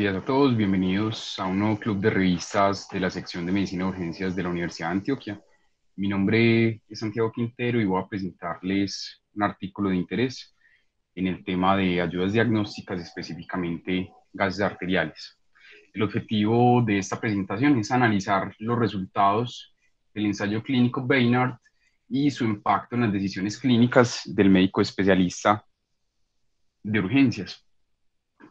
días a todos, bienvenidos a un nuevo club de revistas de la sección de Medicina de Urgencias de la Universidad de Antioquia. Mi nombre es Santiago Quintero y voy a presentarles un artículo de interés en el tema de ayudas diagnósticas, específicamente gases arteriales. El objetivo de esta presentación es analizar los resultados del ensayo clínico Baynard y su impacto en las decisiones clínicas del médico especialista de urgencias.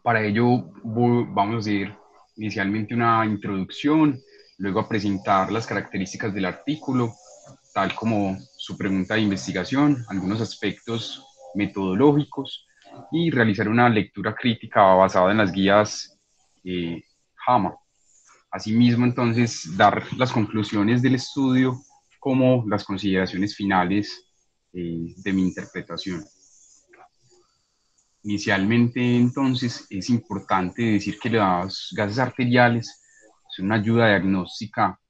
Para ello vamos a hacer inicialmente una introducción, luego a presentar las características del artículo, tal como su pregunta de investigación, algunos aspectos metodológicos y realizar una lectura crítica basada en las guías eh, JAMA. Asimismo, entonces, dar las conclusiones del estudio como las consideraciones finales eh, de mi interpretación. Inicialmente, entonces, es importante decir que los gases arteriales son una ayuda diagnóstica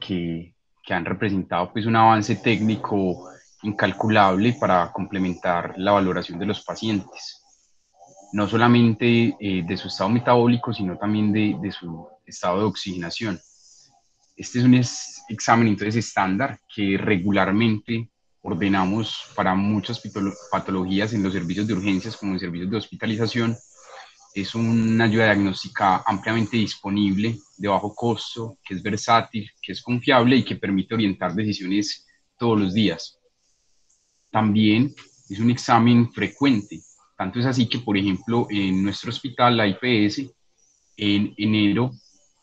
que, que han representado pues, un avance técnico incalculable para complementar la valoración de los pacientes, no solamente eh, de su estado metabólico, sino también de, de, su estado de oxigenación. Este es un examen entonces estándar que regularmente ordenamos para muchas patologías en los servicios de urgencias como en servicios de hospitalización. Es una ayuda diagnóstica ampliamente disponible, de bajo costo, que es versátil, que es confiable y que permite orientar decisiones todos los días. También es un examen frecuente, tanto es así que, por ejemplo, en nuestro hospital, la IPS, en enero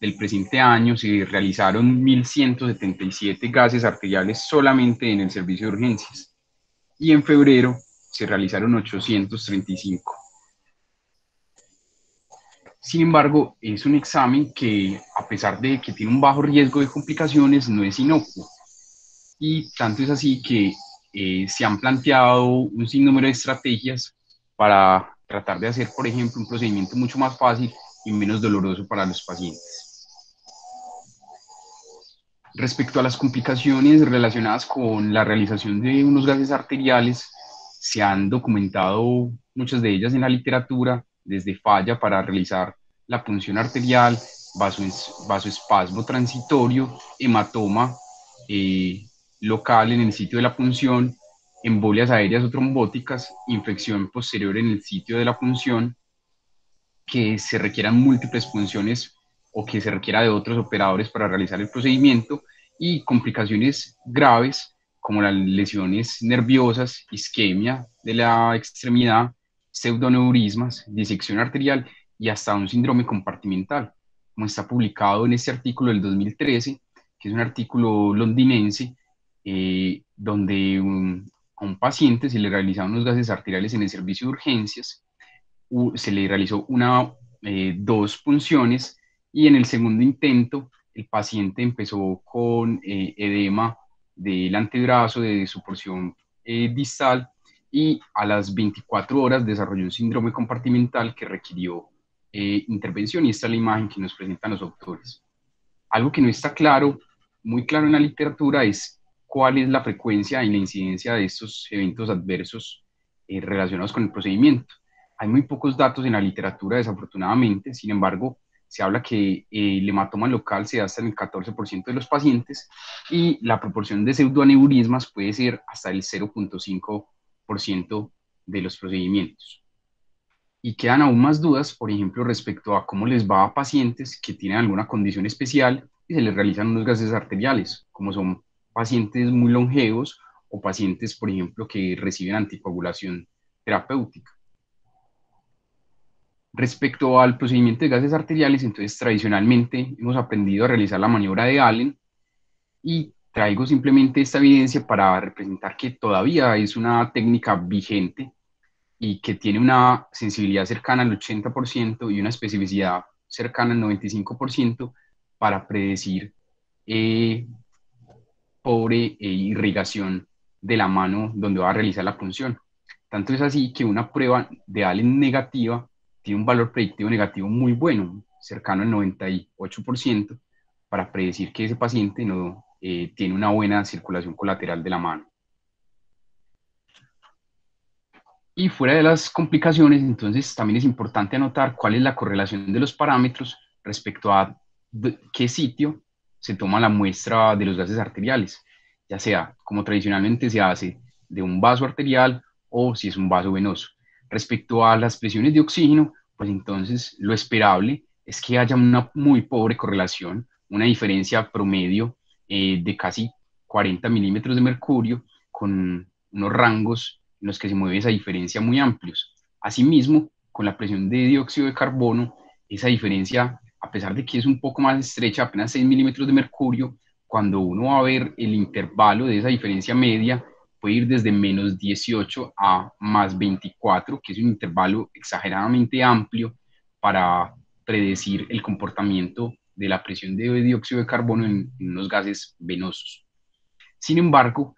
del presente año se realizaron 1.177 gases arteriales solamente en el servicio de urgencias y en febrero se realizaron 835. Sin embargo, es un examen que, a pesar de que tiene un bajo riesgo de complicaciones, no es inocuo. Y tanto es así que eh, se han planteado un sinnúmero de estrategias para tratar de hacer, por ejemplo, un procedimiento mucho más fácil y menos doloroso para los pacientes. Respecto a las complicaciones relacionadas con la realización de unos gases arteriales, se han documentado muchas de ellas en la literatura, desde falla para realizar la punción arterial, vasoespasmo transitorio, hematoma eh, local en el sitio de la punción, embolias aéreas o trombóticas, infección posterior en el sitio de la punción, que se requieran múltiples punciones o que se requiera de otros operadores para realizar el procedimiento y complicaciones graves como las lesiones nerviosas, isquemia de la extremidad, pseudoneurismas, disección arterial y hasta un síndrome compartimental, como está publicado en este artículo del 2013, que es un artículo londinense, eh, donde a un paciente se le realizaron unos gases arteriales en el servicio de urgencias, se le realizó una, eh, dos punciones y en el segundo intento el paciente empezó con eh, edema del antebrazo de su porción eh, distal y a las 24 horas desarrolló un síndrome compartimental que requirió eh, intervención y esta es la imagen que nos presentan los autores. Algo que no está claro, muy claro en la literatura es cuál es la frecuencia y la incidencia de estos eventos adversos relacionados con el procedimiento. Hay muy pocos datos en la literatura, desafortunadamente, sin embargo, se habla que eh, el hematoma local se da hasta en el 14% de los pacientes y la proporción de pseudoaneurismas puede ser hasta el 0.5% de los procedimientos. Y quedan aún más dudas, por ejemplo, respecto a cómo les va a pacientes que tienen alguna condición especial y se les realizan unos gases arteriales, como son pacientes muy longevos o pacientes, por ejemplo, que reciben anticoagulación terapéutica. Respecto al procedimiento de gases arteriales, entonces tradicionalmente hemos aprendido a realizar la maniobra de Allen y traigo simplemente esta evidencia para representar que todavía es una técnica vigente y que tiene una sensibilidad cercana al 80% y una especificidad cercana al 95% para predecir eh, pobre eh, irrigación de la mano donde va a realizar la punción. Tanto es así que una prueba de Allen negativa tiene un valor predictivo negativo muy bueno, cercano al 98%, para predecir que ese paciente no eh, tiene una buena circulación colateral de la mano. Y fuera de las complicaciones, entonces también es importante anotar cuál es la correlación de los parámetros respecto a qué sitio se toma la muestra de los gases arteriales, ya sea como tradicionalmente se hace de un vaso arterial o si es un vaso venoso. Respecto a las presiones de oxígeno, pues entonces lo esperable es que haya una muy pobre correlación, una diferencia promedio eh, de casi 40 milímetros de mercurio con unos rangos en los que se mueve esa diferencia muy amplios. Asimismo, con la presión de dióxido de carbono, esa diferencia, a pesar de que es un poco más estrecha, apenas 6 milímetros de mercurio, cuando uno va a ver el intervalo de esa diferencia media, puede ir desde menos 18 a más 24, que es un intervalo exageradamente amplio para predecir el comportamiento de la presión de dióxido de carbono en, en unos gases venosos. Sin embargo,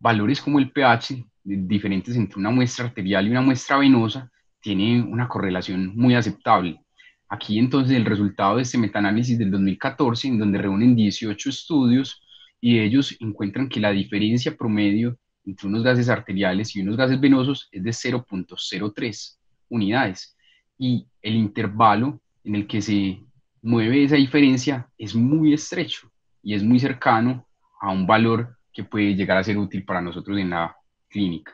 valores como el pH diferentes entre una muestra arterial y una muestra venosa tiene una correlación muy aceptable. Aquí entonces el resultado de este metaanálisis del 2014, en donde reúnen 18 estudios y ellos encuentran que la diferencia promedio entre unos gases arteriales y unos gases venosos es de 0.03 unidades. Y el intervalo en el que se mueve esa diferencia es muy estrecho y es muy cercano a un valor que puede llegar a ser útil para nosotros en la clínica.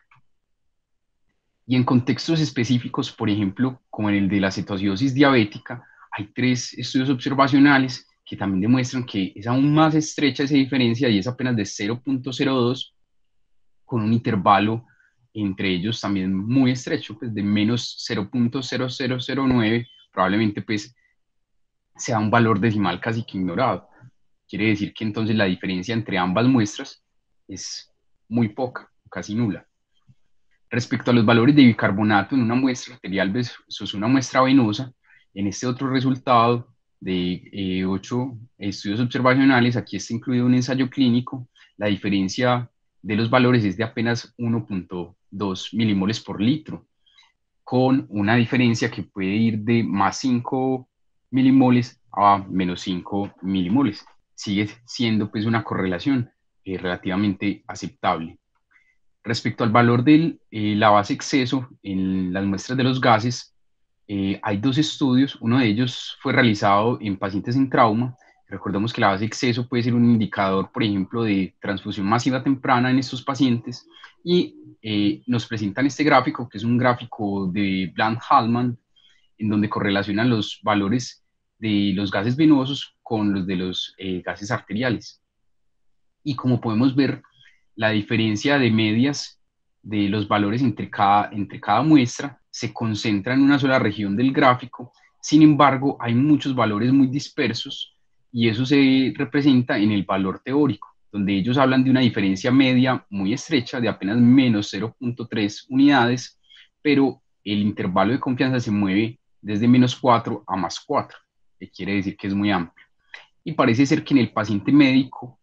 Y en contextos específicos, por ejemplo, como en el de la cetoacidosis diabética, hay tres estudios observacionales que también demuestran que es aún más estrecha esa diferencia y es apenas de 0.02 con un intervalo entre ellos también muy estrecho, pues de menos 0.0009, probablemente pues sea un valor decimal casi que ignorado. Quiere decir que entonces la diferencia entre ambas muestras es muy poca casi nula. Respecto a los valores de bicarbonato en una muestra arterial versus una muestra venosa, en este otro resultado de eh, ocho estudios observacionales, aquí está incluido un ensayo clínico, la diferencia de los valores es de apenas 1.2 milimoles por litro, con una diferencia que puede ir de más 5 milimoles a menos 5 milimoles. Sigue siendo pues una correlación eh, relativamente aceptable. Respecto al valor de eh, la base exceso en las muestras de los gases, eh, hay dos estudios. Uno de ellos fue realizado en pacientes en trauma. Recordemos que la base exceso puede ser un indicador, por ejemplo, de transfusión masiva temprana en estos pacientes. Y eh, nos presentan este gráfico, que es un gráfico de Bland-Hallman, en donde correlacionan los valores de los gases venosos con los de los gases arteriales. Y como podemos ver, la diferencia de medias de los valores entre cada, entre cada muestra se concentra en una sola región del gráfico, sin embargo hay muchos valores muy dispersos y eso se representa en el valor teórico, donde ellos hablan de una diferencia media muy estrecha de apenas menos 0.3 unidades, pero el intervalo de confianza se mueve desde menos 4 a más 4, que quiere decir que es muy amplio. Y parece ser que en el paciente médico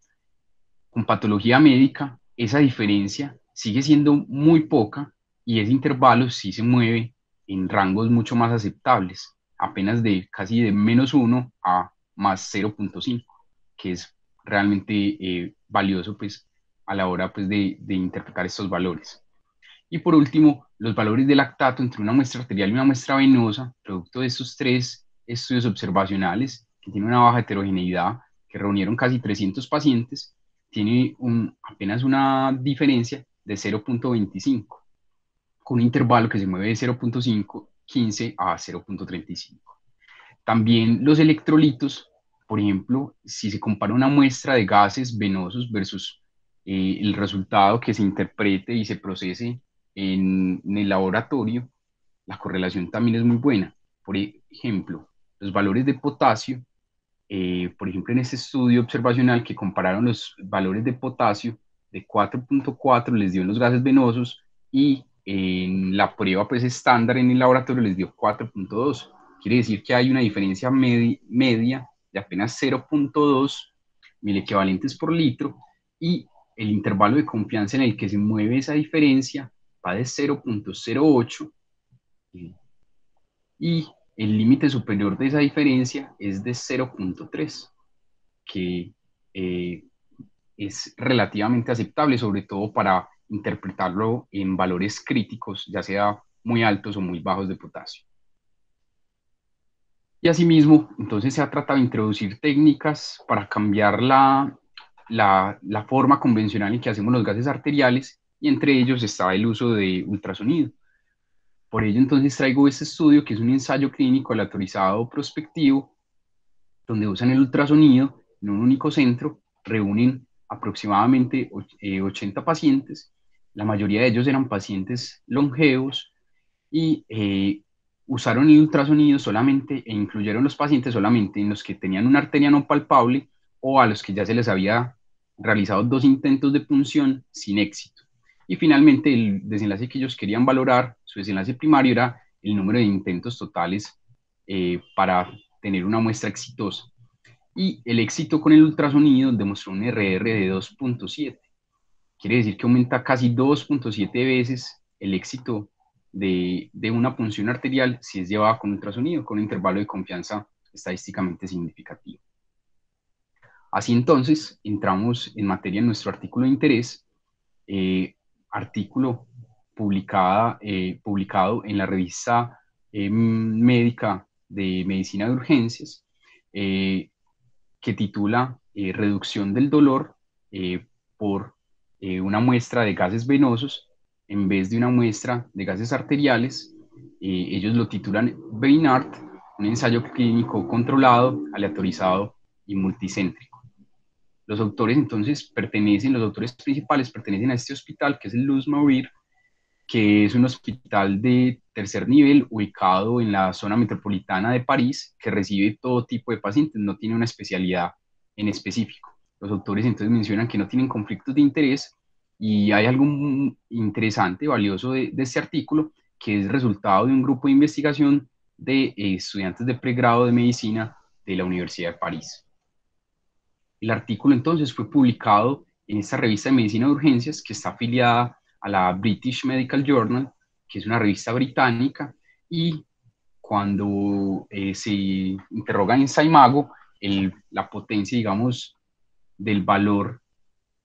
con patología médica esa diferencia sigue siendo muy poca y ese intervalo sí se mueve en rangos mucho más aceptables, apenas de casi de menos 1 a más 0.5, que es realmente eh, valioso pues, a la hora pues, de, interpretar estos valores. Y por último, los valores de lactato entre una muestra arterial y una muestra venosa, producto de estos tres estudios observacionales que tienen una baja heterogeneidad, que reunieron casi 300 pacientes, tiene apenas una diferencia de 0.25, con un intervalo que se mueve de 0.515 a 0.35. También los electrolitos, por ejemplo, si se compara una muestra de gases venosos versus eh, el resultado que se interprete y se procese en, el laboratorio, la correlación también es muy buena. Por ejemplo, los valores de potasio eh, por ejemplo, en este estudio observacional que compararon los valores de potasio de 4.4 les dio en los gases venosos y en la prueba pues estándar en el laboratorio les dio 4.2. Quiere decir que hay una diferencia media de apenas 0.2 mil equivalentes por litro y el intervalo de confianza en el que se mueve esa diferencia va de 0.08 y el límite superior de esa diferencia es de 0.3, que eh, es relativamente aceptable, sobre todo para interpretarlo en valores críticos, ya sea muy altos o muy bajos de potasio. Y asimismo, entonces se ha tratado de introducir técnicas para cambiar la, la, la, forma convencional en que hacemos los gases arteriales y entre ellos está el uso de ultrasonido. Por ello entonces traigo este estudio que es un ensayo clínico aleatorizado prospectivo donde usan el ultrasonido en un único centro, reúnen aproximadamente 80 eh, pacientes, la mayoría de ellos eran pacientes longevos y eh, usaron el ultrasonido solamente e incluyeron los pacientes solamente en los que tenían una arteria no palpable o a los que ya se les había realizado dos intentos de punción sin éxito. Y finalmente el desenlace que ellos querían valorar, su desenlace primario era el número de intentos totales eh, para tener una muestra exitosa. Y el éxito con el ultrasonido demostró un RR de 2.7. Quiere decir que aumenta casi 2.7 veces el éxito de, una punción arterial si es llevada con ultrasonido, con un intervalo de confianza estadísticamente significativo. Así entonces, entramos en materia en nuestro artículo de interés, eh, artículo publicada, eh, publicado en la revista eh, médica de medicina de urgencias, que titula Reducción del dolor por una muestra de gases venosos en vez de una muestra de gases arteriales. ellos lo titulan Bainart, un ensayo clínico controlado, aleatorizado y multicéntrico. Los autores entonces pertenecen, los autores principales pertenecen a este hospital que es el Luz Maurir, que es un hospital de tercer nivel ubicado en la zona metropolitana de París, que recibe todo tipo de pacientes, no tiene una especialidad en específico. Los autores entonces mencionan que no tienen conflictos de interés y hay algo interesante, valioso de, de este artículo, que es resultado de un grupo de investigación de eh, estudiantes de pregrado de medicina de la Universidad de París. El artículo entonces fue publicado en esta revista de medicina de urgencias que está afiliada a la British Medical Journal, que es una revista británica, y cuando eh, se interroga en Saimago, la potencia, digamos, del valor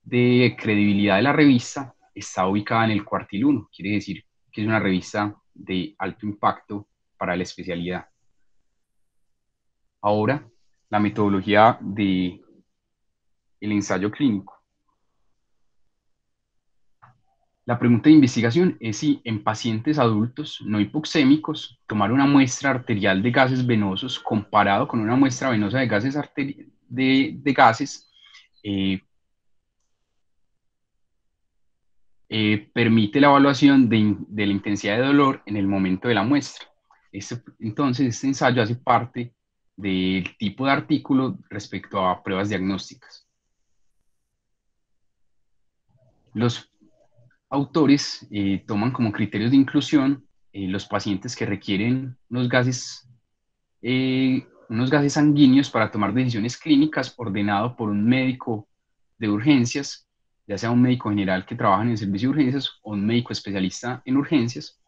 de credibilidad de la revista está ubicada en el cuartil 1, quiere decir que es una revista de alto impacto para la especialidad. Ahora, la metodología de el ensayo clínico. La pregunta de investigación es si en pacientes adultos no hipoxémicos tomar una muestra arterial de gases venosos comparado con una muestra venosa de gases, de, de gases eh, eh, permite la evaluación de, de, la intensidad de dolor en el momento de la muestra. Este, entonces, este ensayo hace parte del tipo de artículo respecto a pruebas diagnósticas. Los autores eh, toman como criterios de inclusión eh, los pacientes que requieren unos gases, eh, unos gases sanguíneos para tomar decisiones clínicas ordenado por un médico de urgencias, ya sea un médico general que trabaja en el servicio de urgencias o un médico especialista en urgencias.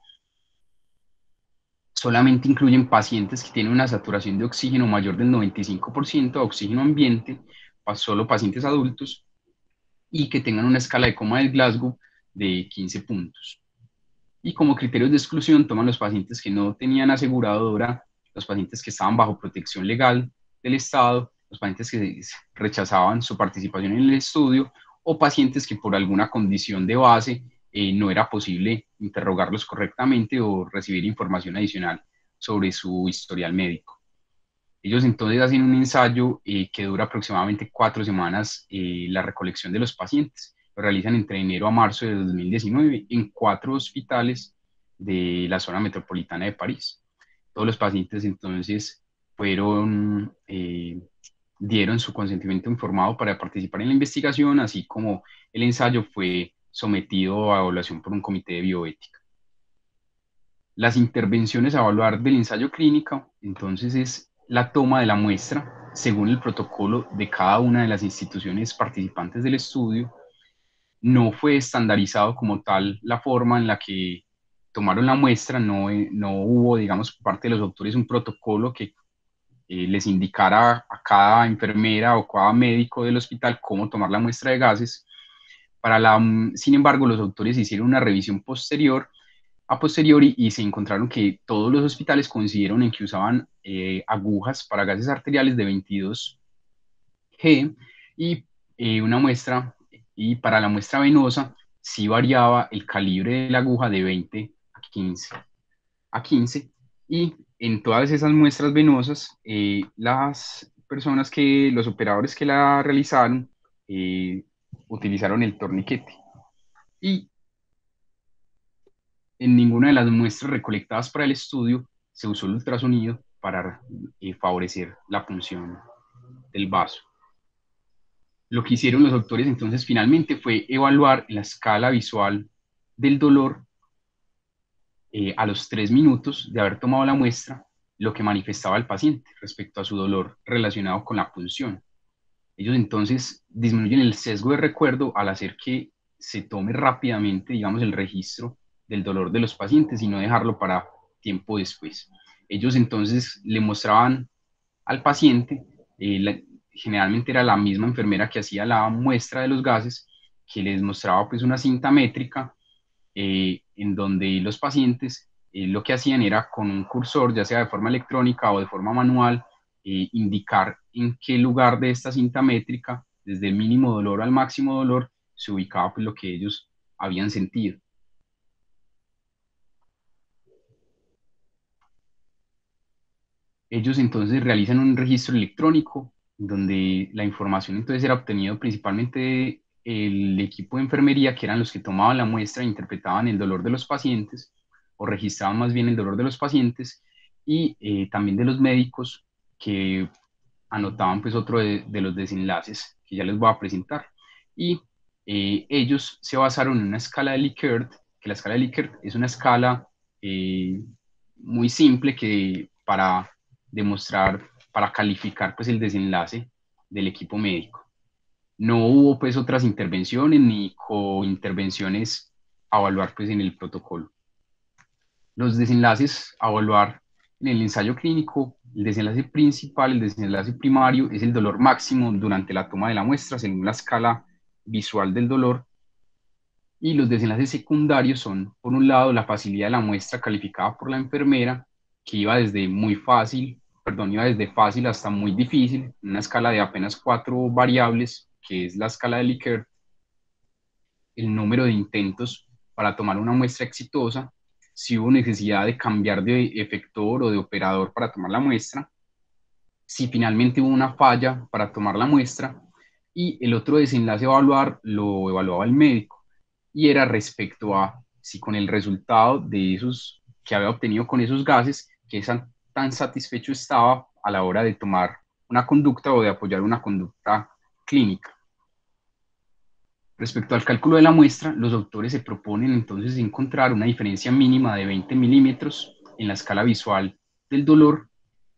Solamente incluyen pacientes que tienen una saturación de oxígeno mayor del 95% de oxígeno ambiente, solo pacientes adultos, y que tengan una escala de coma del Glasgow de 15 puntos. Y como criterios de exclusión toman los pacientes que no tenían aseguradora, los pacientes que estaban bajo protección legal del Estado, los pacientes que rechazaban su participación en el estudio o pacientes que por alguna condición de base eh, no era posible interrogarlos correctamente o recibir información adicional sobre su historial médico. Ellos entonces hacen un ensayo eh, que dura aproximadamente cuatro semanas eh, la recolección de los pacientes. Lo realizan entre enero a marzo de 2019 en cuatro hospitales de la zona metropolitana de París. Todos los pacientes entonces fueron, eh, dieron su consentimiento informado para participar en la investigación, así como el ensayo fue sometido a evaluación por un comité de bioética. Las intervenciones a evaluar del ensayo clínico, entonces, es la toma de la muestra según el protocolo de cada una de las instituciones participantes del estudio. No fue estandarizado como tal la forma en la que tomaron la muestra, no, no hubo, digamos, por parte de los autores un protocolo que eh, les indicara a cada enfermera o cada médico del hospital cómo tomar la muestra de gases. Para la, sin embargo, los autores hicieron una revisión posterior a posteriori y se encontraron que todos los hospitales coincidieron en que usaban eh, agujas para gases arteriales de 22G y eh, una muestra, y para la muestra venosa sí variaba el calibre de la aguja de 20 a 15, a 15 y en todas esas muestras venosas, eh, las personas que, los operadores que la realizaron, utilizaron el torniquete. Y en ninguna de las muestras recolectadas para el estudio se usó el ultrasonido para eh, favorecer la punción del vaso. Lo que hicieron los doctores entonces finalmente fue evaluar la escala visual del dolor eh, a los tres minutos de haber tomado la muestra, lo que manifestaba el paciente respecto a su dolor relacionado con la punción. Ellos entonces disminuyen el sesgo de recuerdo al hacer que se tome rápidamente, digamos, el registro del dolor de los pacientes y no dejarlo para tiempo después. Ellos entonces le mostraban al paciente, eh, generalmente era la misma enfermera que hacía la muestra de los gases, que les mostraba pues una cinta métrica eh, en donde los pacientes eh, lo que hacían era con un cursor, ya sea de forma electrónica o de forma manual, indicar en qué lugar de esta cinta métrica, desde el mínimo dolor al máximo dolor, se ubicaba pues, lo que ellos habían sentido. Ellos entonces realizan un registro electrónico donde la información entonces era obtenida principalmente del equipo de enfermería, que eran los que tomaban la muestra e interpretaban el dolor de los pacientes, o registraban más bien el dolor de los pacientes, y eh, también de los médicos que anotaban pues otro de, los desenlaces que ya les voy a presentar. Y eh, ellos se basaron en una escala de Likert, que la escala de Likert es una escala eh, muy simple que para demostrar, para calificar pues el desenlace del equipo médico. No hubo pues otras intervenciones ni co-intervenciones a evaluar pues en el protocolo. Los desenlaces a evaluar en el ensayo clínico, el desenlace principal, el desenlace primario es el dolor máximo durante la toma de la muestra según la escala visual del dolor. Y los desenlaces secundarios son, por un lado, la facilidad de la muestra calificada por la enfermera, que iba desde muy fácil perdón, iba desde fácil hasta muy difícil, una escala de apenas cuatro variables, que es la escala de Likert, el número de intentos para tomar una muestra exitosa, si hubo necesidad de cambiar de efector o de operador para tomar la muestra, si finalmente hubo una falla para tomar la muestra, y el otro desenlace a evaluar lo evaluaba el médico, y era respecto a si con el resultado de esos que había obtenido con esos gases, que tan satisfecho estaba a la hora de tomar una conducta o de apoyar una conducta clínica. Respecto al cálculo de la muestra, los autores se proponen entonces encontrar una diferencia mínima de 20 milímetros en la escala visual del dolor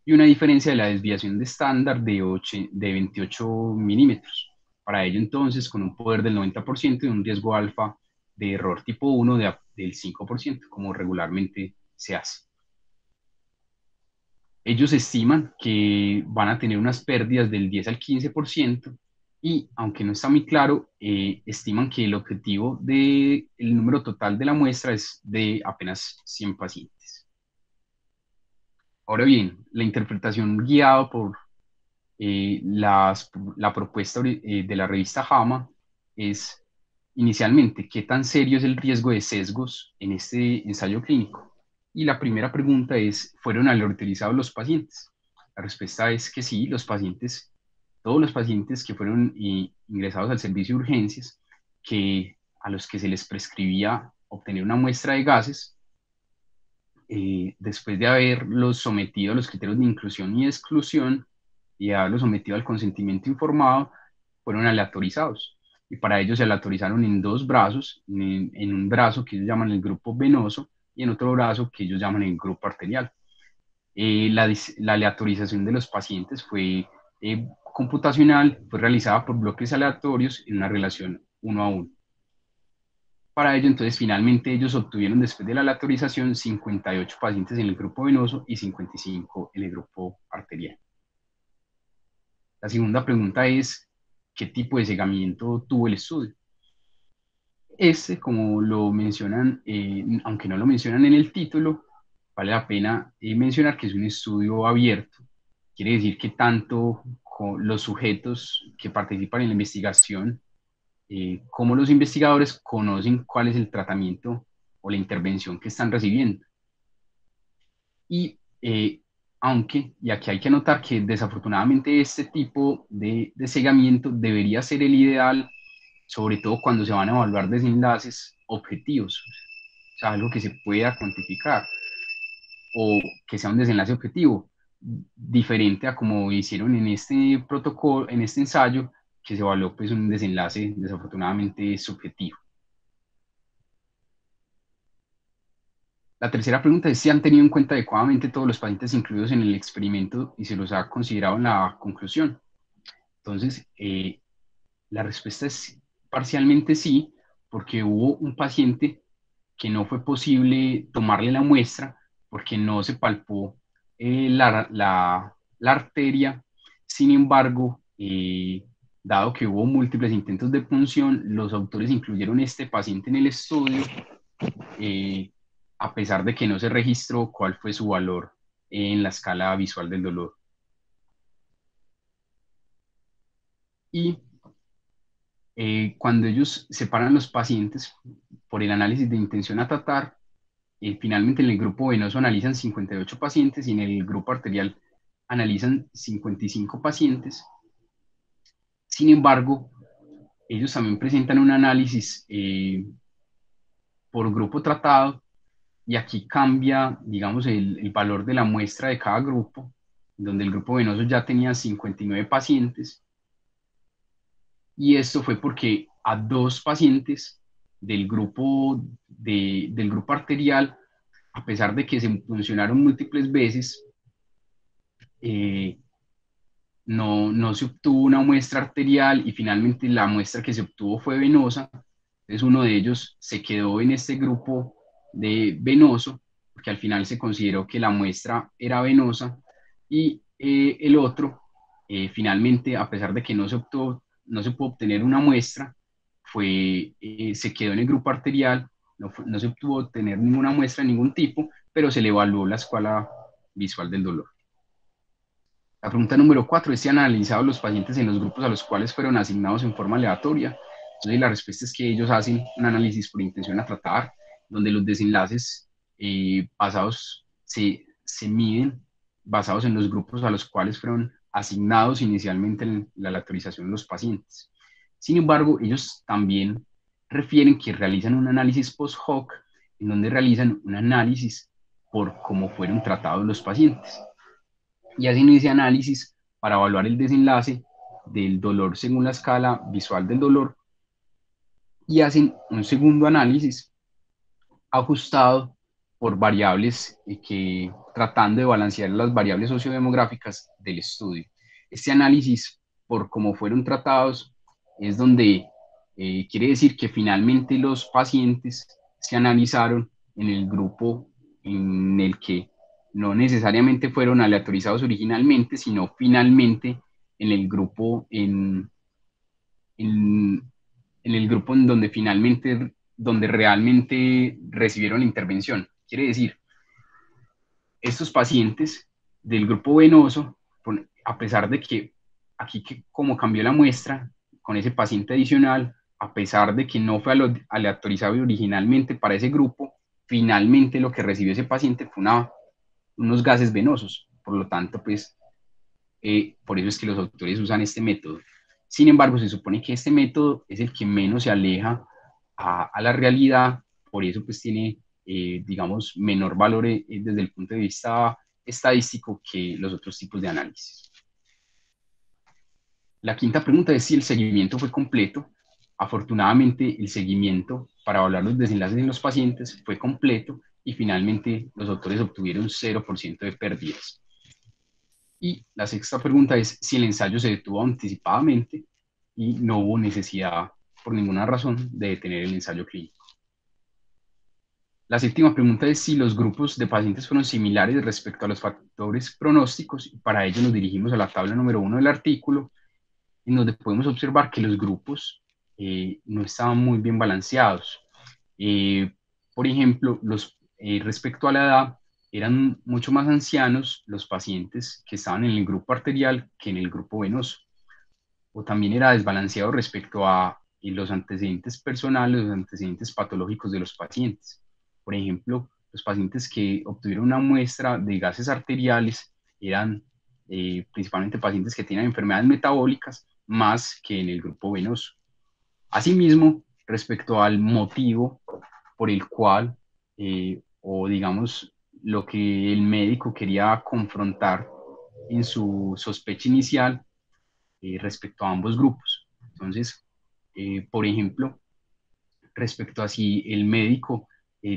y una diferencia de la desviación de estándar de, 8, de 28 milímetros. Para ello entonces, con un poder del 90% y un riesgo alfa de error tipo 1 de, del 5%, como regularmente se hace ellos estiman que van a tener unas pérdidas del 10 al 15% y, aunque no está muy claro, eh, estiman que el objetivo del número total de la muestra es de apenas 100 pacientes. Ahora bien, la interpretación guiada por eh, la propuesta eh, de la revista JAMA es inicialmente qué tan serio es el riesgo de sesgos en este ensayo clínico. Y la primera pregunta es, ¿fueron aleatorizados los pacientes? La respuesta es que sí, los pacientes, todos los pacientes que fueron ingresados al servicio de urgencias, que a los que se les prescribía obtener una muestra de gases, eh, después de haberlos sometido a los criterios de inclusión y exclusión y haberlos sometido al consentimiento informado, fueron aleatorizados. Y para ello se aleatorizaron en dos brazos, en, en un brazo que ellos llaman el grupo venoso y en otro brazo que ellos llaman el grupo arterial. Eh, la, la, aleatorización de los pacientes fue eh, computacional, fue realizada por bloques aleatorios en una relación uno a uno. Para ello, entonces, finalmente ellos obtuvieron después de la aleatorización 58 pacientes en el grupo venoso y 55 en el grupo arterial. La segunda pregunta es, ¿qué tipo de cegamiento tuvo el estudio? este, como lo mencionan, eh, aunque no lo mencionan en el título, vale la pena eh, mencionar que es un estudio abierto. Quiere decir que tanto los sujetos que participan en la investigación eh, como los investigadores conocen cuál es el tratamiento o la intervención que están recibiendo. Y aunque, y aquí hay que anotar que desafortunadamente este tipo de, de cegamiento debería ser el ideal sobre todo cuando se van a evaluar desenlaces objetivos, o sea, algo que se pueda cuantificar o que sea un desenlace objetivo, diferente a como hicieron en este protocolo, en este ensayo, que se evaluó pues un desenlace desafortunadamente subjetivo. La tercera pregunta es si han tenido en cuenta adecuadamente todos los pacientes incluidos en el experimento y se los ha considerado en la conclusión. Entonces, eh, la respuesta es Parcialmente sí, porque hubo un paciente que no fue posible tomarle la muestra porque no se palpó eh, la, arteria. Sin embargo, eh, dado que hubo múltiples intentos de punción, los autores incluyeron este paciente en el estudio, eh, a pesar de que no se registró cuál fue su valor en la escala visual del dolor. Y eh, cuando ellos separan los pacientes por el análisis de intención a tratar, eh, finalmente en el grupo venoso analizan 58 pacientes y en el grupo arterial analizan 55 pacientes. Sin embargo, ellos también presentan un análisis eh, por grupo tratado y aquí cambia, digamos, el, el, valor de la muestra de cada grupo, donde el grupo venoso ya tenía 59 pacientes y esto fue porque a dos pacientes del grupo, de, del grupo arterial, a pesar de que se funcionaron múltiples veces, eh, no, no, se obtuvo una muestra arterial y finalmente la muestra que se obtuvo fue venosa. Entonces uno de ellos se quedó en este grupo de venoso, porque al final se consideró que la muestra era venosa, y eh, el otro, eh, finalmente, a pesar de que no se obtuvo no se pudo obtener una muestra, fue, eh, se quedó en el grupo arterial, no, no se pudo obtener ninguna muestra de ningún tipo, pero se le evaluó la escala visual del dolor. La pregunta número cuatro es si han analizado los pacientes en los grupos a los cuales fueron asignados en forma aleatoria. Entonces la respuesta es que ellos hacen un análisis por intención a tratar, donde los desenlaces eh, basados se, se miden basados en los grupos a los cuales fueron asignados inicialmente en la aleatorización de los pacientes. Sin embargo, ellos también refieren que realizan un análisis post hoc, en donde realizan un análisis por cómo fueron tratados los pacientes. Y hacen ese análisis para evaluar el desenlace del dolor según la escala visual del dolor y hacen un segundo análisis ajustado por variables que tratando de balancear las variables sociodemográficas del estudio. Este análisis por cómo fueron tratados es donde eh, quiere decir que finalmente los pacientes se analizaron en el grupo en el que no necesariamente fueron aleatorizados originalmente, sino finalmente en el grupo en, en, en el grupo en donde finalmente donde realmente recibieron la intervención. Quiere decir, estos pacientes del grupo venoso, a pesar de que aquí como cambió la muestra con ese paciente adicional, a pesar de que no fue aleatorizado originalmente para ese grupo, finalmente lo que recibió ese paciente fue unos gases venosos. Por lo tanto, pues, eh, por eso es que los autores usan este método. Sin embargo, se supone que este método es el que menos se aleja a, la realidad, por eso pues tiene eh, digamos, menor valor eh, desde el punto de vista estadístico que los otros tipos de análisis. La quinta pregunta es si el seguimiento fue completo. Afortunadamente, el seguimiento para evaluar los desenlaces en los pacientes fue completo y finalmente los autores obtuvieron 0% de pérdidas. Y la sexta pregunta es si el ensayo se detuvo anticipadamente y no hubo necesidad por ninguna razón de detener el ensayo clínico. La séptima pregunta es si los grupos de pacientes fueron similares respecto a los factores pronósticos. Para ello nos dirigimos a la tabla número uno del artículo, en donde podemos observar que los grupos eh, no estaban muy bien balanceados. Eh, por ejemplo, los, eh, respecto a la edad, eran mucho más ancianos los pacientes que estaban en el grupo arterial que en el grupo venoso. O también era desbalanceado respecto a los antecedentes personales, los antecedentes patológicos de los pacientes. Por ejemplo, los pacientes que obtuvieron una muestra de gases arteriales eran principalmente pacientes que tienen enfermedades metabólicas más que en el grupo venoso. Asimismo, respecto al motivo por el cual, eh, o digamos, lo que el médico quería confrontar en su sospecha inicial eh, respecto a ambos grupos. Entonces, eh, por ejemplo, respecto a si el médico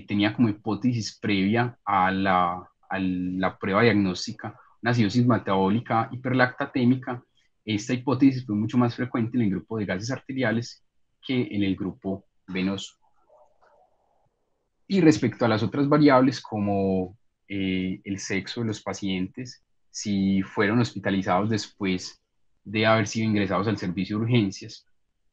tenía como hipótesis previa a la, a la prueba diagnóstica una acidosis metabólica hiperlactatémica, esta hipótesis fue mucho más frecuente en el grupo de gases arteriales que en el grupo venoso. Y respecto a las otras variables como eh, el sexo de los pacientes, si fueron hospitalizados después de haber sido ingresados al servicio de urgencias,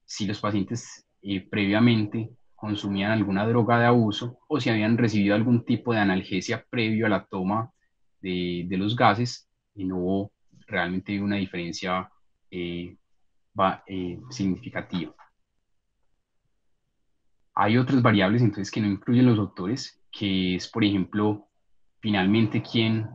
si los pacientes eh, previamente consumían alguna droga de abuso o si habían recibido algún tipo de analgesia previo a la toma de, de los gases y no hubo realmente una diferencia eh, significativa. Hay otras variables entonces que no incluyen los autores, que es, por ejemplo, finalmente quién,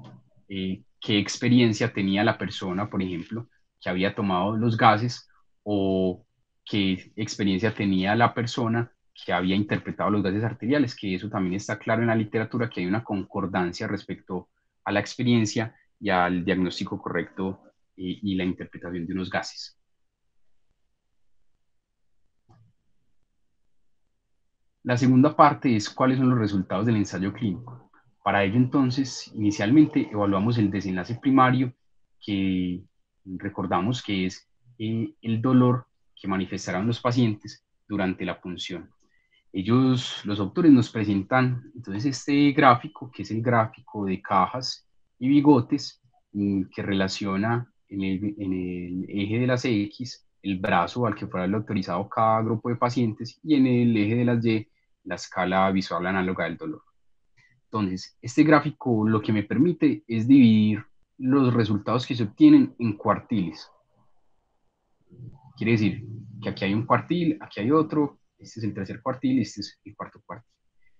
eh, qué experiencia tenía la persona, por ejemplo, que había tomado los gases o qué experiencia tenía la persona que había interpretado los gases arteriales, que eso también está claro en la literatura, que hay una concordancia respecto a la experiencia y al diagnóstico correcto y, y la interpretación de unos gases. La segunda parte es cuáles son los resultados del ensayo clínico. Para ello, entonces, inicialmente evaluamos el desenlace primario, que recordamos que es eh, el dolor que manifestarán los pacientes durante la punción. Ellos, los autores, nos presentan entonces este gráfico, que es el gráfico de cajas y bigotes, mm, que relaciona en el, en el eje de las X el brazo al que fuera autorizado cada grupo de pacientes y en el eje de las Y la escala visual análoga del dolor. Entonces, este gráfico lo que me permite es dividir los resultados que se obtienen en cuartiles. Quiere decir que aquí hay un cuartil, aquí hay otro, este es el tercer cuartil, este es el cuarto cuartil.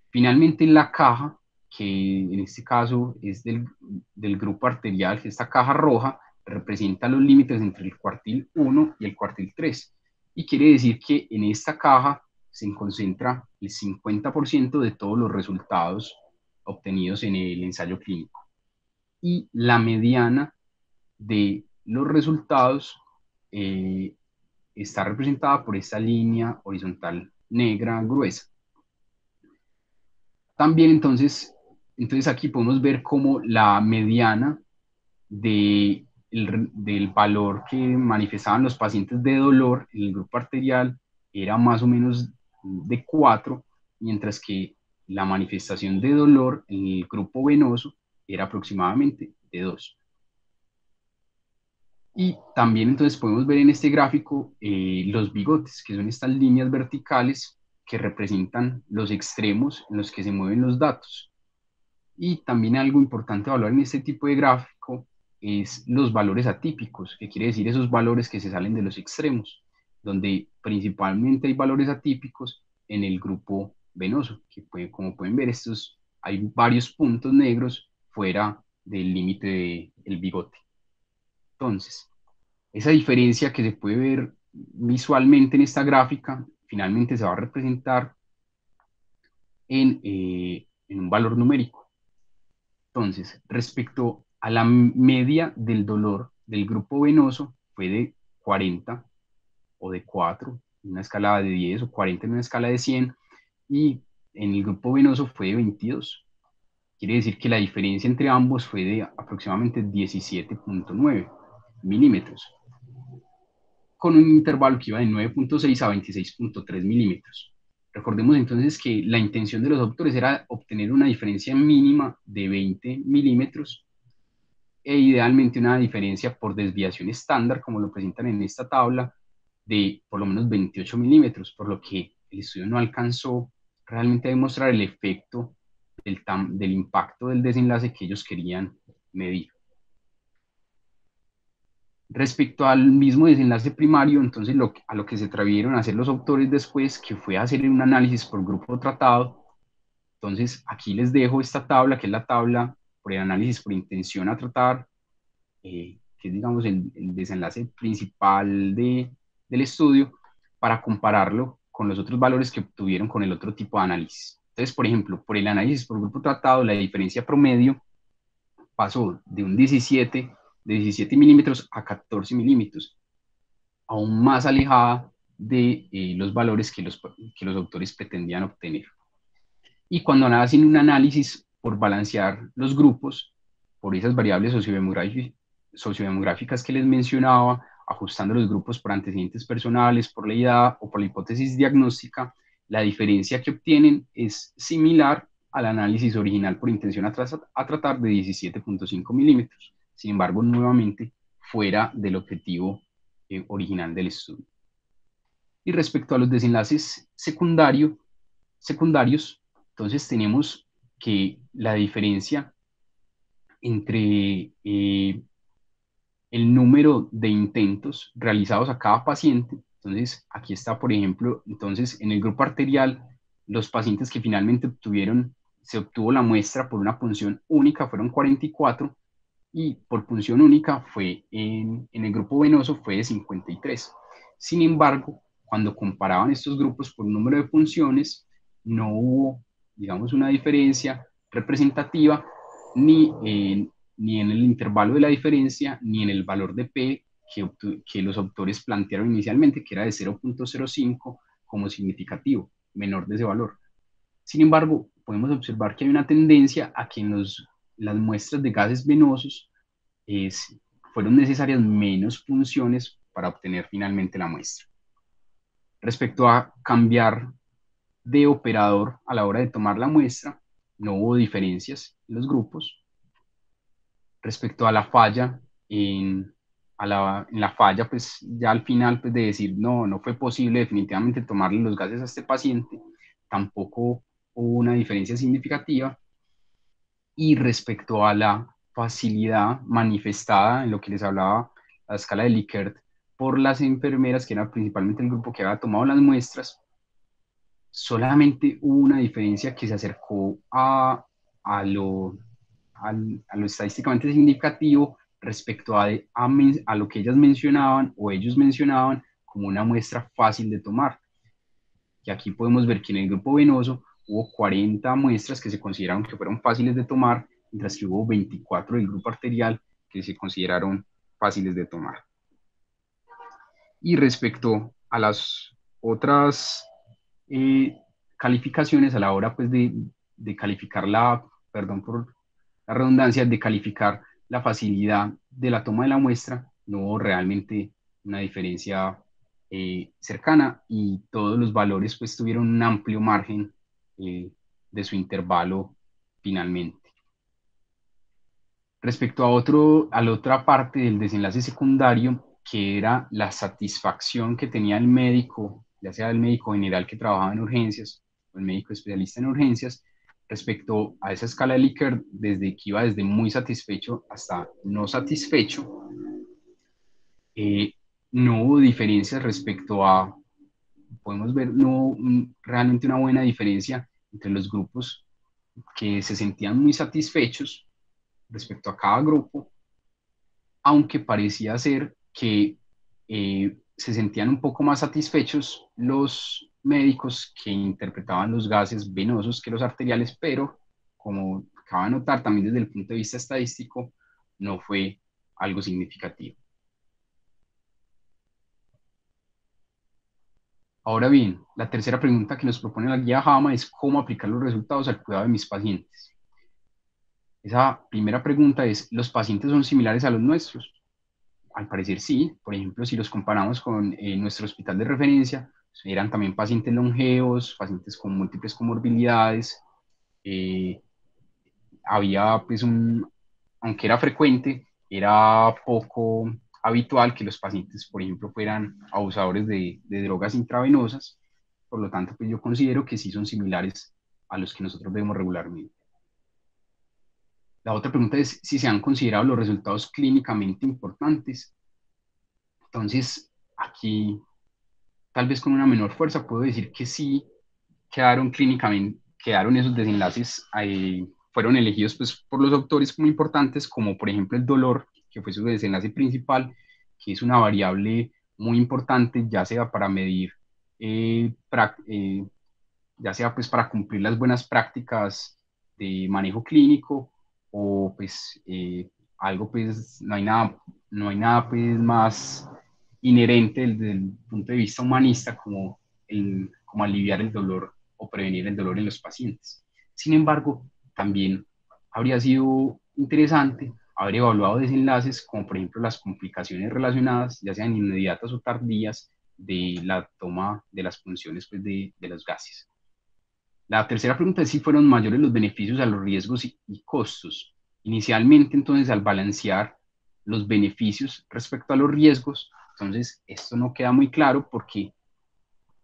Finalmente, la caja, que en este caso es del, del grupo arterial, esta caja roja representa los límites entre el cuartil 1 y el cuartil 3. Y quiere decir que en esta caja se concentra el 50% de todos los resultados obtenidos en el ensayo clínico. Y la mediana de los resultados eh, está representada por esta línea horizontal negra gruesa. También entonces, entonces aquí podemos ver cómo la mediana de del valor que manifestaban los pacientes de dolor en el grupo arterial era más o menos de 4, mientras que la manifestación de dolor en el grupo venoso era aproximadamente de 2. Y también entonces podemos ver en este gráfico eh, los bigotes, que son estas líneas verticales que representan los extremos en los que se mueven los datos. Y también algo importante hablar en este tipo de gráfico es los valores atípicos, que quiere decir esos valores que se salen de los extremos donde principalmente hay valores atípicos en el grupo venoso, que como pueden ver, estos, hay varios puntos negros fuera del límite del bigote. Entonces, esa diferencia que se puede ver visualmente en esta gráfica, finalmente se va a representar en, eh, en un valor numérico. Entonces, respecto a la media del dolor del grupo venoso, fue de 40 o de 4, una escala de 10 o 40 en una escala de 100, y en el grupo venoso fue de 22. Quiere decir que la diferencia entre ambos fue de aproximadamente 17.9 milímetros, con un intervalo que iba de 9.6 a 26.3 milímetros. Recordemos entonces que la intención de los autores era obtener una diferencia mínima de 20 milímetros e idealmente una diferencia por desviación estándar, como lo presentan en esta tabla, de por lo menos 28 milímetros, por lo que el estudio no alcanzó realmente a demostrar el efecto del, impacto del desenlace que ellos querían medir. Respecto al mismo desenlace primario, entonces lo, a lo que se atrevieron a hacer los autores después, que fue hacer un análisis por grupo tratado. Entonces aquí les dejo esta tabla, que es la tabla por el análisis por intención a tratar, eh, que es digamos el, el desenlace principal de, del estudio, para compararlo con los otros valores que obtuvieron con el otro tipo de análisis. Entonces, por ejemplo, por el análisis por grupo tratado, la diferencia promedio pasó de un 17, de 17 milímetros a 14 milímetros, aún más alejada de eh, los valores que los, que los autores pretendían obtener. Y cuando hacen un análisis por balancear los grupos, por esas variables sociodemográficas que les mencionaba, ajustando los grupos por antecedentes personales, por la edad o por la hipótesis diagnóstica, la diferencia que obtienen es similar al análisis original por intención a, tratar de 17.5 milímetros. Sin embargo, nuevamente fuera del objetivo eh, original del estudio. Y respecto a los desenlaces secundario, secundarios, entonces tenemos que la diferencia entre eh, el número de intentos realizados a cada paciente, entonces aquí está, por ejemplo, entonces en el grupo arterial, los pacientes que finalmente obtuvieron se obtuvo la muestra por una punción única, fueron 44, y por punción única fue en, en, el grupo venoso fue de 53. Sin embargo, cuando comparaban estos grupos por número de punciones, no hubo, digamos, una diferencia representativa ni en, ni en el intervalo de la diferencia, ni en el valor de P que, que los autores plantearon inicialmente, que era de 0.05 como significativo, menor de ese valor. Sin embargo, podemos observar que hay una tendencia a que en los, las muestras de gases venosos es, fueron necesarias menos funciones para obtener finalmente la muestra. Respecto a cambiar de operador a la hora de tomar la muestra, no hubo diferencias en los grupos. Respecto a la falla, en, a la, en la falla, pues ya al final pues, de decir, no, no fue posible definitivamente tomarle los gases a este paciente, tampoco hubo una diferencia significativa. Y respecto a la facilidad manifestada en lo que les hablaba la escala de Likert por las enfermeras, que era principalmente el grupo que había tomado las muestras, solamente una diferencia que se acercó a, a, lo, a, lo estadísticamente significativo respecto a, a, a, lo que ellas mencionaban o ellos mencionaban como una muestra fácil de tomar. Y aquí podemos ver que en el grupo venoso hubo 40 muestras que se consideraron que fueron fáciles de tomar, mientras que hubo 24 del grupo arterial que se consideraron fáciles de tomar. Y respecto a las otras eh, calificaciones, a la hora pues, de, de calificar la, perdón por la redundancia, de calificar la facilidad de la toma de la muestra, no hubo realmente una diferencia eh, cercana y todos los valores pues tuvieron un amplio margen eh, de su intervalo finalmente. Respecto a, otro, a la otra parte del desenlace secundario, que era la satisfacción que tenía el médico, ya sea el médico general que trabajaba en urgencias o el médico especialista en urgencias, respecto a esa escala de Likert, desde que iba desde muy satisfecho hasta no satisfecho, eh, no hubo diferencias respecto a podemos ver no, realmente una buena diferencia entre los grupos que se sentían muy satisfechos respecto a cada grupo, aunque parecía ser que eh, se sentían un poco más satisfechos los médicos que interpretaban los gases venosos que los arteriales, pero como acaba de notar también desde el punto de vista estadístico, no fue algo significativo. Ahora bien, la tercera pregunta que nos propone la guía JAMA es cómo aplicar los resultados al cuidado de mis pacientes. Esa primera pregunta es, ¿los pacientes son similares a los nuestros? Al parecer sí. Por ejemplo, si los comparamos con eh, nuestro hospital de referencia, eran también pacientes longevos, pacientes con múltiples comorbilidades. Eh, había, pues, un, aunque era frecuente, era poco habitual que los pacientes, por ejemplo, fueran abusadores de, drogas intravenosas. Por lo tanto, pues yo considero que sí son similares a los que nosotros vemos regularmente. La otra pregunta es si se han considerado los resultados clínicamente importantes. Entonces, aquí, tal vez con una menor fuerza, puedo decir que sí quedaron clínicamente, quedaron esos desenlaces, ahí, fueron elegidos pues, por los autores como importantes, como por ejemplo el dolor, que fue su desenlace principal, que es una variable muy importante, ya sea para medir, eh, eh, ya sea pues para cumplir las buenas prácticas de manejo clínico o pues eh, algo pues no hay nada, no hay nada pues más inherente desde el punto de vista humanista como, el, como aliviar el dolor o prevenir el dolor en los pacientes. Sin embargo, también habría sido interesante haber evaluado desenlaces como por ejemplo las complicaciones relacionadas, ya sean inmediatas o tardías, de la toma de las funciones pues, de, de los gases. La tercera pregunta es si fueron mayores los beneficios a los riesgos y, costos. Inicialmente, entonces, al balancear los beneficios respecto a los riesgos, entonces esto no queda muy claro porque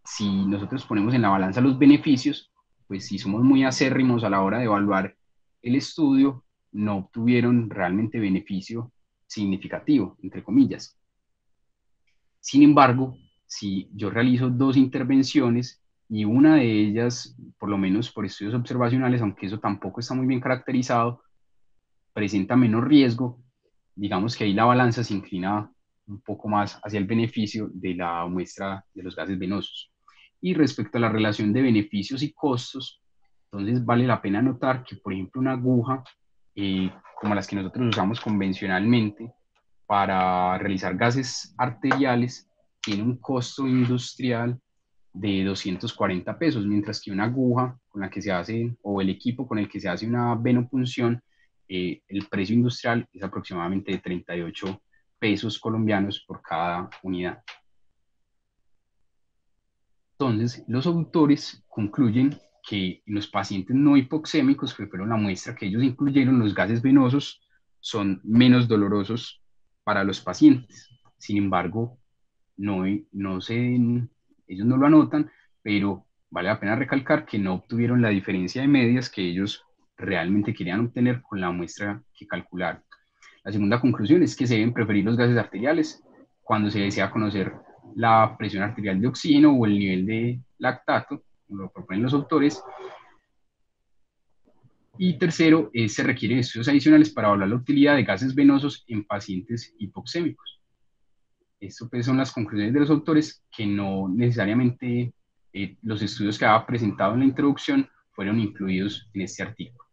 si nosotros ponemos en la balanza los beneficios, pues si somos muy acérrimos a la hora de evaluar el estudio, no obtuvieron realmente beneficio significativo, entre comillas. Sin embargo, si yo realizo dos intervenciones y una de ellas, por lo menos por estudios observacionales, aunque eso tampoco está muy bien caracterizado, presenta menos riesgo, digamos que ahí la balanza se inclina un poco más hacia el beneficio de la muestra de los gases venosos. Y respecto a la relación de beneficios y costos, entonces vale la pena notar que, por ejemplo, una aguja, eh, como las que nosotros usamos convencionalmente para realizar gases arteriales, tiene un costo industrial de 240 pesos, mientras que una aguja con la que se hace, o el equipo con el que se hace una venopunción, eh, el precio industrial es aproximadamente de 38 pesos colombianos por cada unidad. Entonces, los autores concluyen que en los pacientes no hipoxémicos, que fueron la muestra que ellos incluyeron, los gases venosos son menos dolorosos para los pacientes. Sin embargo, no, no se, ellos no lo anotan, pero vale la pena recalcar que no obtuvieron la diferencia de medias que ellos realmente querían obtener con la muestra que calcularon. La segunda conclusión es que se deben preferir los gases arteriales cuando se desea conocer la presión arterial de oxígeno o el nivel de lactato, lo proponen los autores. Y tercero, se requieren estudios adicionales para evaluar la utilidad de gases venosos en pacientes hipoxémicos. Esto pues, son las conclusiones de los autores que no necesariamente eh, los estudios que había presentado en la introducción fueron incluidos en este artículo.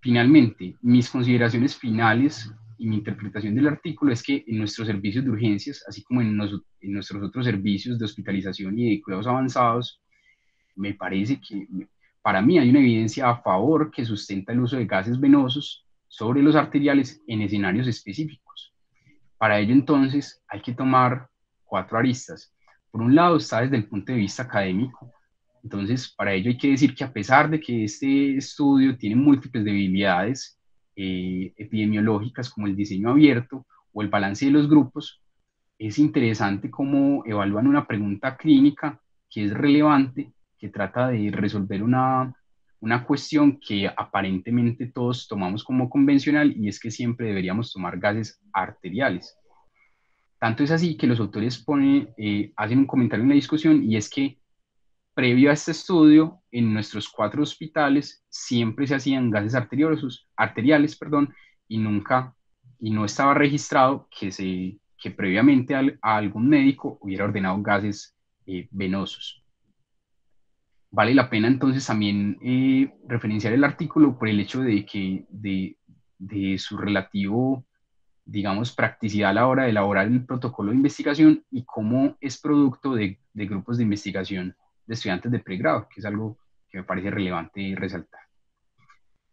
Finalmente, mis consideraciones finales y mi interpretación del artículo es que en nuestros servicios de urgencias, así como en, en nuestros otros servicios de hospitalización y de cuidados avanzados, me parece que para mí hay una evidencia a favor que sustenta el uso de gases venosos sobre los arteriales en escenarios específicos. Para ello, entonces, hay que tomar cuatro aristas. Por un lado, está desde el punto de vista académico. Entonces, para ello hay que decir que a pesar de que este estudio tiene múltiples debilidades eh, epidemiológicas como el diseño abierto o el balance de los grupos, es interesante cómo evalúan una pregunta clínica que es relevante, que trata de resolver una, una cuestión que aparentemente todos tomamos como convencional y es que siempre deberíamos tomar gases arteriales. Tanto es así que los autores ponen, eh, hacen un comentario en la discusión y es que previo a este estudio, en nuestros cuatro hospitales siempre se hacían gases arteriosos, arteriales perdón, y nunca, y no estaba registrado que, se, que previamente a algún médico hubiera ordenado gases eh, venosos. Vale la pena entonces también eh, referenciar el artículo por el hecho de que de, de su relativo, digamos, practicidad a la hora de elaborar el protocolo de investigación y cómo es producto de, de grupos de investigación de estudiantes de pregrado, que es algo que me parece relevante resaltar.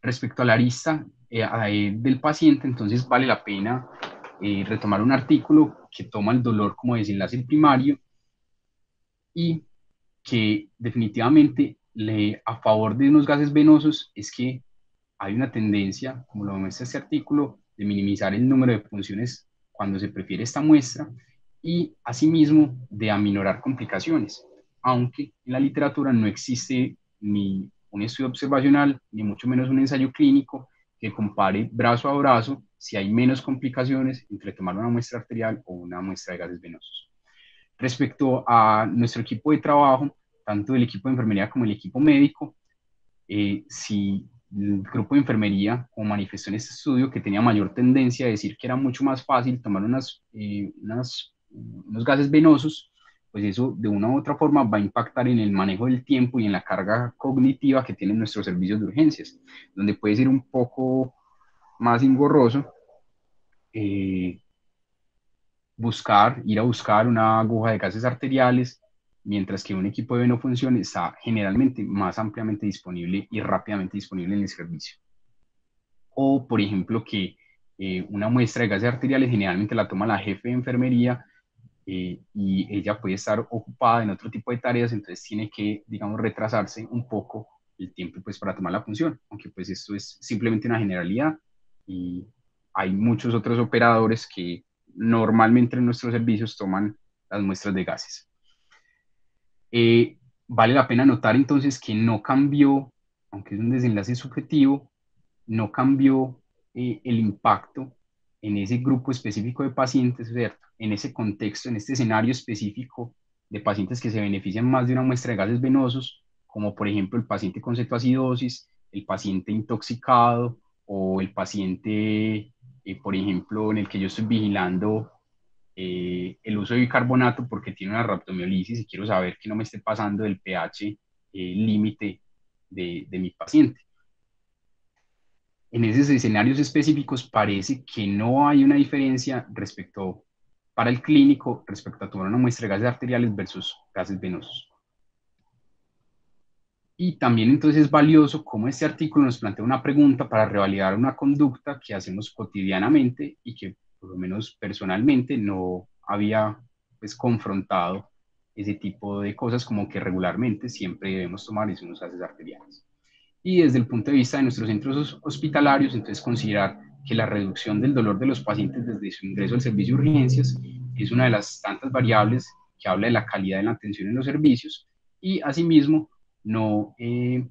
Respecto a la arista eh, del paciente, entonces vale la pena eh, retomar un artículo que toma el dolor como desenlace primario y que definitivamente a favor de unos gases venosos es que hay una tendencia, como lo muestra este artículo, de minimizar el número de funciones cuando se prefiere esta muestra y asimismo de aminorar complicaciones, aunque en la literatura no existe ni un estudio observacional, ni mucho menos un ensayo clínico que compare brazo a brazo si hay menos complicaciones entre tomar una muestra arterial o una muestra de gases venosos. Respecto a nuestro equipo de trabajo, tanto el equipo de enfermería como el equipo médico, eh, si el grupo de enfermería, como manifestó en este estudio, que tenía mayor tendencia a decir que era mucho más fácil tomar unas, eh, unas, unos gases venosos, pues eso de una u otra forma va a impactar en el manejo del tiempo y en la carga cognitiva que tienen nuestros servicios de urgencias, donde puede ser un poco más engorroso eh, buscar, ir a buscar una aguja de gases arteriales, mientras que un equipo de venofunción está generalmente más ampliamente disponible y rápidamente disponible en el servicio. O, por ejemplo, que eh, una muestra de gases arteriales generalmente la toma la jefe de enfermería eh, y ella puede estar ocupada en otro tipo de tareas, entonces tiene que, digamos, retrasarse un poco el tiempo pues para tomar la función, aunque pues esto es simplemente una generalidad y hay muchos otros operadores que normalmente en nuestros servicios toman las muestras de gases. Eh, vale la pena notar entonces que no cambió, aunque es un desenlace subjetivo, no cambió eh, el impacto en ese grupo específico de pacientes, ¿cierto? en ese contexto, en este escenario específico de pacientes que se benefician más de una muestra de gases venosos, como por ejemplo el paciente con cetoacidosis, el paciente intoxicado o el paciente, eh, por ejemplo, en el que yo estoy vigilando eh, el uso de bicarbonato porque tiene una rhabdomiolisis y quiero saber que no me esté pasando el pH eh, límite de, de mi paciente. En esos escenarios específicos parece que no hay una diferencia respecto para el clínico respecto a tomar una muestra de gases arteriales versus gases venosos. Y también entonces es valioso cómo este artículo nos plantea una pregunta para revalidar una conducta que hacemos cotidianamente y que por lo menos personalmente, no había pues confrontado ese tipo de cosas como que regularmente siempre debemos tomar unos gases arteriales. Y desde el punto de vista de nuestros centros hospitalarios, entonces considerar que la reducción del dolor de los pacientes desde su ingreso al servicio de urgencias es una de las tantas variables que habla de la calidad de la atención en los servicios y asimismo no eh,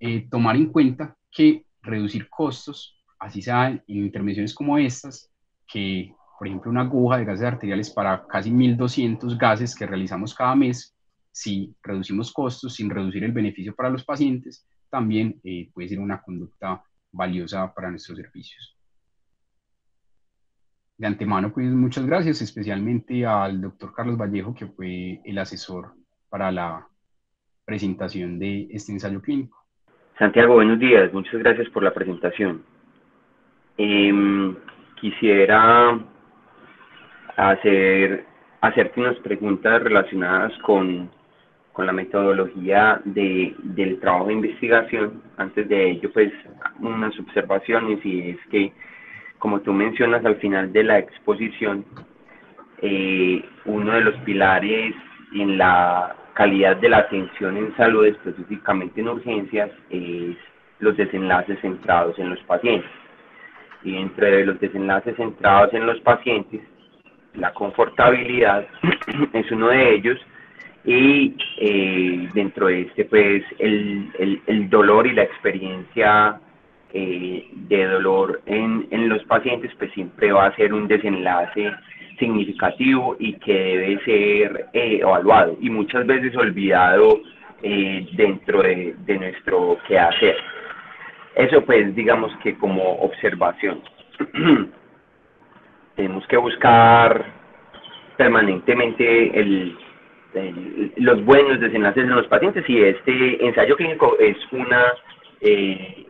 eh, tomar en cuenta que reducir costos así sea en intervenciones como estas, que por ejemplo una aguja de gases arteriales para casi 1.200 gases que realizamos cada mes, si reducimos costos sin reducir el beneficio para los pacientes, también eh, puede ser una conducta valiosa para nuestros servicios. De antemano, pues muchas gracias, especialmente al doctor Carlos Vallejo, que fue el asesor para la presentación de este ensayo clínico. Santiago, buenos días, muchas gracias por la presentación. Eh, quisiera hacer, hacerte unas preguntas relacionadas con, con la metodología de, del trabajo de investigación. Antes de ello, pues unas observaciones y es que, como tú mencionas al final de la exposición, eh, uno de los pilares en la calidad de la atención en salud, específicamente en urgencias, es los desenlaces centrados en los pacientes. Y entre los desenlaces centrados en los pacientes, la confortabilidad es uno de ellos y eh, dentro de este pues el, el, dolor y la experiencia eh, de dolor en, en los pacientes pues siempre va a ser un desenlace significativo y que debe ser eh, evaluado y muchas veces olvidado dentro de, de nuestro quehacer. Eso pues digamos que como observación. Tenemos que buscar permanentemente el, los buenos desenlaces en los pacientes y este ensayo clínico es una eh,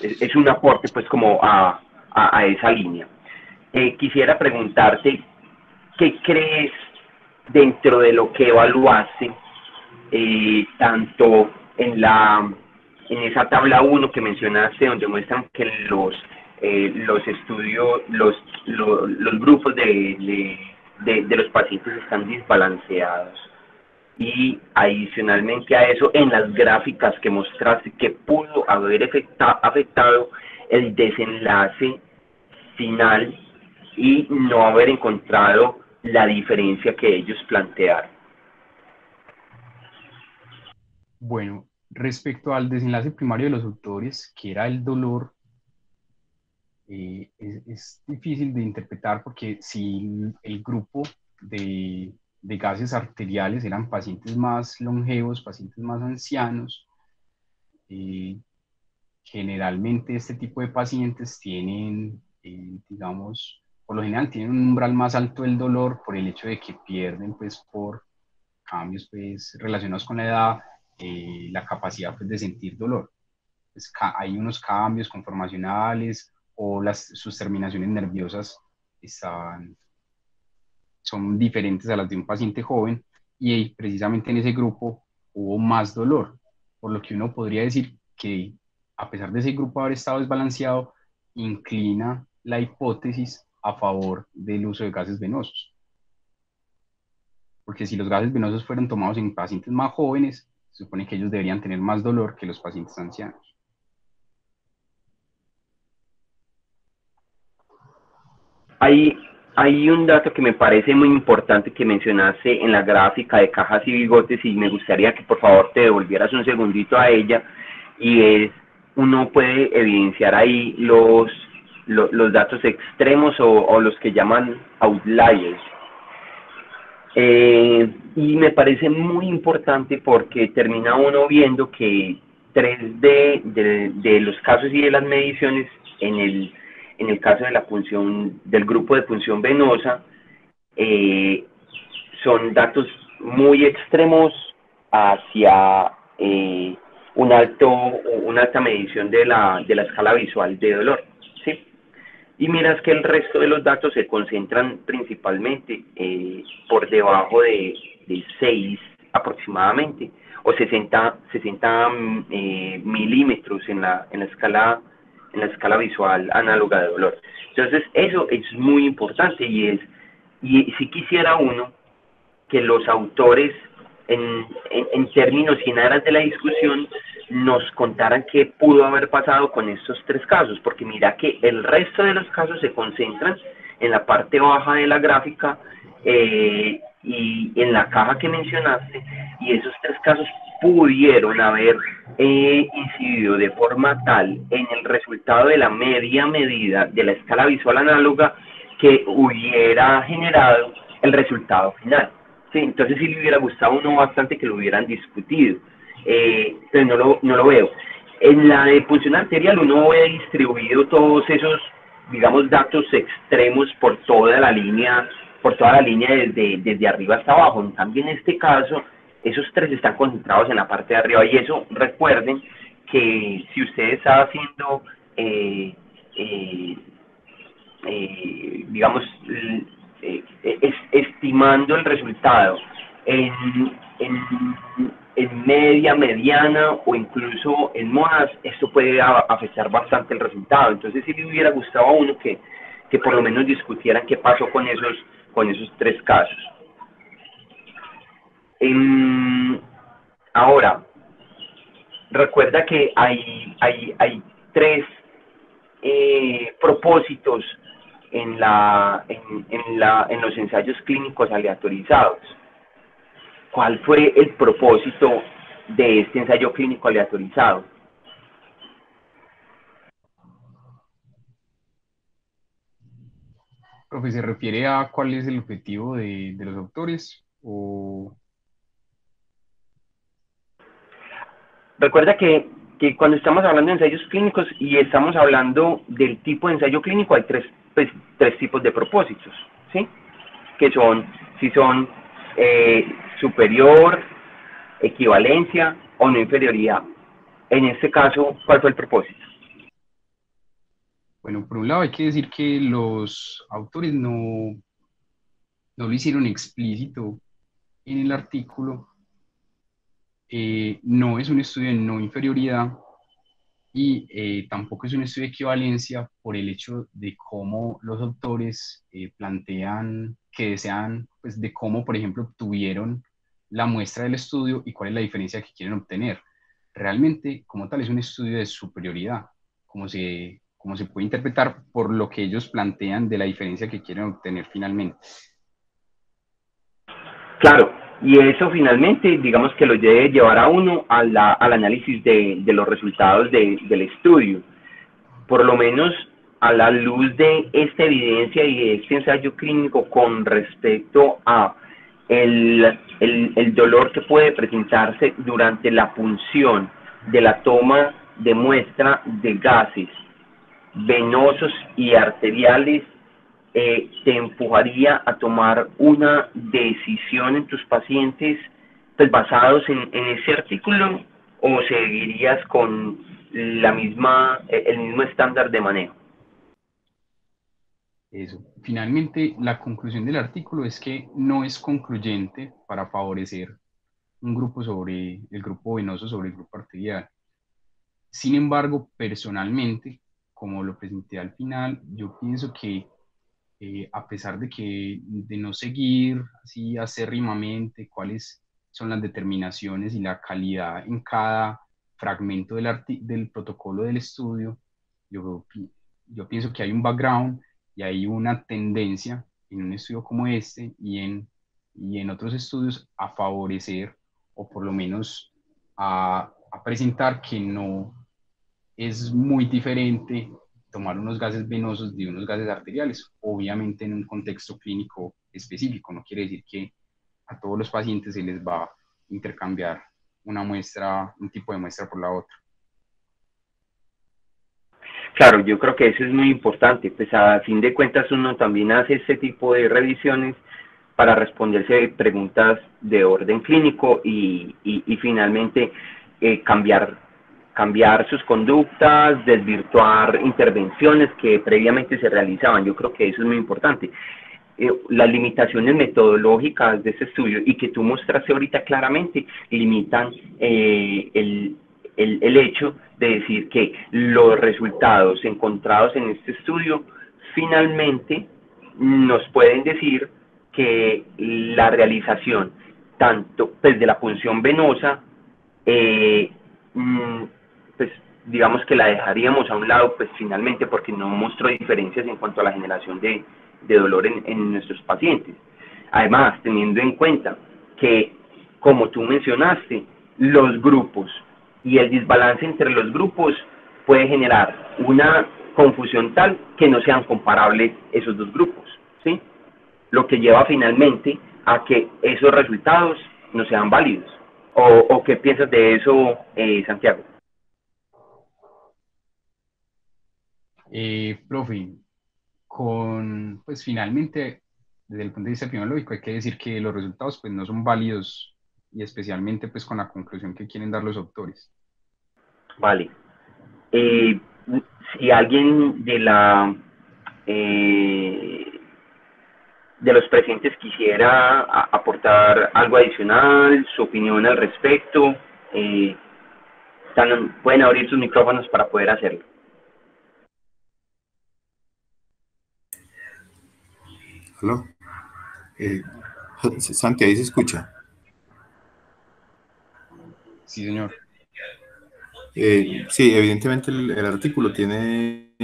es, un aporte pues como a, a, esa línea. Eh, quisiera preguntarte qué crees dentro de lo que evaluaste eh, tanto en la en esa tabla 1 que mencionaste, donde muestran que los, eh, los estudios, los, los, grupos de, de, de, los pacientes están desbalanceados. y adicionalmente a eso, en las gráficas que mostraste que pudo haber afectado el desenlace final y no haber encontrado la diferencia que ellos plantearon. Bueno, respecto al desenlace primario de los autores, que era el dolor, eh, es, difícil de interpretar porque si el grupo de, gases arteriales eran pacientes más longevos, pacientes más ancianos, eh, generalmente este tipo de pacientes tienen, eh, digamos, por lo general tienen un umbral más alto del dolor por el hecho de que pierden, pues, por cambios, pues, relacionados con la edad, la capacidad, pues, de sentir dolor. Pues, hay unos cambios conformacionales o las, sus terminaciones nerviosas están, son diferentes a las de un paciente joven y precisamente en ese grupo hubo más dolor, por lo que uno podría decir que a pesar de ese grupo haber estado desbalanceado, inclina la hipótesis a favor del uso de gases venosos. Porque si los gases venosos fueran tomados en pacientes más jóvenes, se supone que ellos deberían tener más dolor que los pacientes ancianos. Hay, hay un dato que me parece muy importante que mencionaste en la gráfica de cajas y bigotes y me gustaría que por favor te devolvieras un segundito a ella y es uno puede evidenciar ahí los, los, datos extremos o, los que llaman outliers. Eh, y me parece muy importante porque termina uno viendo que tres de, de los casos y de las mediciones en el en el caso de la punción, del grupo de punción venosa, eh, son datos muy extremos hacia eh, un alto, una alta medición de la, de la escala visual de dolor. Y miras que el resto de los datos se concentran principalmente eh, por debajo de, de 6 aproximadamente, o 60, 60 milímetros en la, en la escala en la escala visual análoga de dolor. Entonces, eso es muy importante y es, y si quisiera uno que los autores en, en, términos y en aras de la discusión nos contaran qué pudo haber pasado con estos tres casos, porque mira que el resto de los casos se concentran en la parte baja de la gráfica eh, y en la caja que mencionaste, y esos tres casos pudieron haber eh, incidido de forma tal en el resultado de la media medida de la escala visual análoga que hubiera generado el resultado final. Sí, entonces sí le hubiera gustado uno bastante que lo hubieran discutido, eh, pero no lo, no lo veo. En la de punción arterial uno ve distribuido todos esos, digamos, datos extremos por toda la línea, por toda la línea desde, desde arriba hasta abajo. Cambio, en este caso, esos tres están concentrados en la parte de arriba y eso recuerden que si usted está haciendo, eh, eh, eh, digamos, estimando el resultado en, en, media, mediana o incluso en modas, esto puede afectar bastante el resultado. Entonces, si le hubiera gustado a uno que, que por lo menos discutieran qué pasó con esos, con esos tres casos ahora, recuerda que hay, hay, hay tres eh, propósitos en, la, en, en, la, en los ensayos clínicos aleatorizados. ¿Cuál fue el propósito de este ensayo clínico aleatorizado? Profe, ¿se refiere a cuál es el objetivo de, de los autores o Recuerda que, cuando estamos hablando de ensayos clínicos y estamos hablando del tipo de ensayo clínico, hay tres, pues, tres tipos de propósitos, ¿sí? Que son, si son eh, superior, equivalencia o no inferioridad. En este caso, ¿cuál fue el propósito? Bueno, por un lado hay que decir que los autores no, no lo hicieron explícito en el artículo, eh, no es un estudio de no inferioridad y eh, tampoco es un estudio de equivalencia por el hecho de cómo los autores eh, plantean que desean, pues de cómo, por ejemplo, obtuvieron la muestra del estudio y cuál es la diferencia que quieren obtener. Realmente, como tal, es un estudio de superioridad, como se, como se puede interpretar por lo que ellos plantean de la diferencia que quieren obtener finalmente. Claro, y eso finalmente, digamos que lo debe llevar a uno al análisis de, de los resultados del estudio. Por lo menos a la luz de esta evidencia y de este ensayo clínico con respecto a el, el, el dolor que puede presentarse durante la punción de la toma de muestra de gases venosos y arteriales eh, te empujaría a tomar una decisión en tus pacientes pues basados en, ese artículo o seguirías con la misma eh, el mismo estándar de manejo eso. Finalmente la conclusión del artículo es que no es concluyente para favorecer un grupo sobre el grupo venoso sobre el grupo arterial. Sin embargo personalmente como lo presenté al final yo pienso que eh, a pesar de que de no seguir así acérrimamente cuáles son las determinaciones y la calidad en cada fragmento del, del protocolo del estudio, yo, yo pienso que hay un background y hay una tendencia en un estudio como este y en, y en otros estudios a favorecer o por lo menos a, a presentar que no es muy diferente tomar unos gases venosos de unos gases arteriales, obviamente en un contexto clínico específico. No quiere decir que a todos los pacientes se les va a intercambiar una muestra, un tipo de muestra por la otra. Claro, yo creo que eso es muy importante, pues a fin de cuentas uno también hace ese tipo de revisiones para responderse preguntas de orden clínico y, y, finalmente eh, cambiar cambiar sus conductas, desvirtuar intervenciones que previamente se realizaban. Yo creo que eso es muy importante. Eh, las limitaciones metodológicas de ese estudio y que tú mostraste ahorita claramente limitan eh, el, el, el hecho de decir que los resultados encontrados en este estudio finalmente nos pueden decir que la realización tanto pues, de la punción venosa eh, mm, pues digamos que la dejaríamos a un lado, pues finalmente porque no mostró diferencias en cuanto a la generación de, de dolor en, nuestros pacientes. Además, teniendo en cuenta que, como tú mencionaste, los grupos y el desbalance entre los grupos puede generar una confusión tal que no sean comparables esos dos grupos, ¿sí? Lo que lleva finalmente a que esos resultados no sean válidos. ¿O, o qué piensas de eso, eh, Santiago? Eh, profe, con, pues finalmente, desde el punto de vista epidemiológico, hay que decir que los resultados pues no son válidos y especialmente pues con la conclusión que quieren dar los autores. Vale. Eh, si alguien de la eh, de los presentes quisiera aportar algo adicional, su opinión al respecto, eh, pueden abrir sus micrófonos para poder hacerlo. ¿Aló? Eh, Santi, ahí se escucha. Sí, señor. Eh, sí, evidentemente el, artículo tiene,